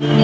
Mm-hmm.